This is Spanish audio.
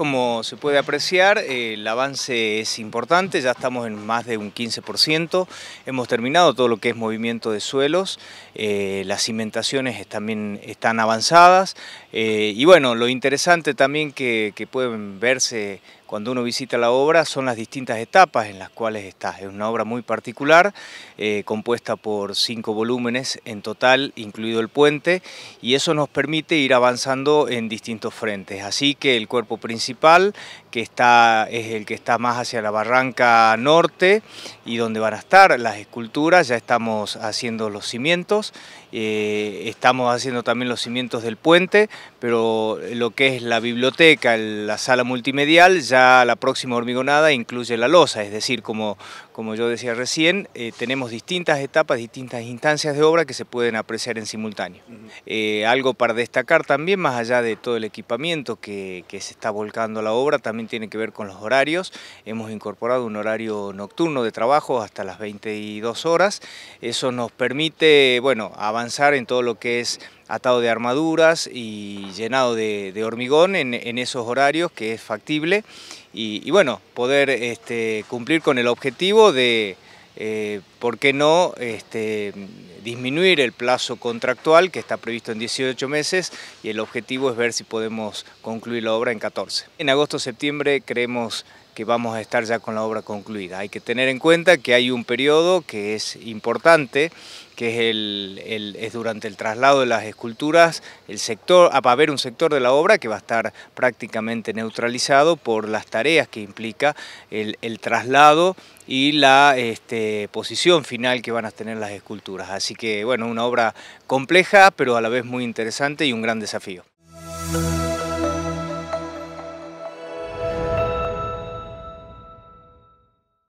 Como se puede apreciar, eh, el avance es importante, ya estamos en más de un 15%, hemos terminado todo lo que es movimiento de suelos, eh, las cimentaciones también están avanzadas eh, y bueno, lo interesante también que, que pueden verse cuando uno visita la obra son las distintas etapas en las cuales está. Es una obra muy particular, compuesta por cinco volúmenes en total, incluido el puente, y eso nos permite ir avanzando en distintos frentes. Así que el cuerpo principal que está, es el que está más hacia la barranca norte y donde van a estar las esculturas, ya estamos haciendo los cimientos, eh, estamos haciendo también los cimientos del puente, pero lo que es la biblioteca, la sala multimedial, ya la próxima hormigonada incluye la losa, es decir, como, como yo decía recién, eh, tenemos distintas etapas, distintas instancias de obra que se pueden apreciar en simultáneo. Eh, algo para destacar también, más allá de todo el equipamiento que, que se está volcando la obra también tiene que ver con los horarios. Hemos incorporado un horario nocturno de trabajo hasta las 22 horas. Eso nos permite bueno, avanzar en todo lo que es atado de armaduras y llenado de, hormigón en, esos horarios que es factible y, bueno, poder este, cumplir con el objetivo de eh, ¿por qué no este, disminuir el plazo contractual que está previsto en 18 meses y el objetivo es ver si podemos concluir la obra en 14. En agosto-septiembre creemos que vamos a estar ya con la obra concluida. Hay que tener en cuenta que hay un periodo que es importante, que es, el, es durante el traslado de las esculturas, el sector, ah, va a haber un sector de la obra que va a estar prácticamente neutralizado por las tareas que implica el, traslado y la este, posición final que van a tener las esculturas. Así que bueno, una obra compleja, pero a la vez muy interesante y un gran desafío.